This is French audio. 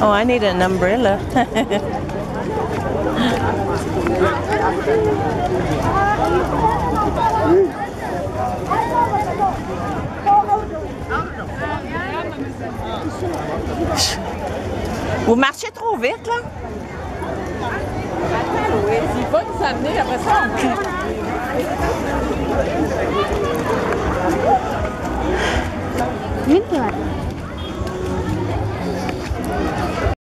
Oh, I need an umbrella. Vous marchez trop vite, là? Oui, il va nous amener après ça. Vite.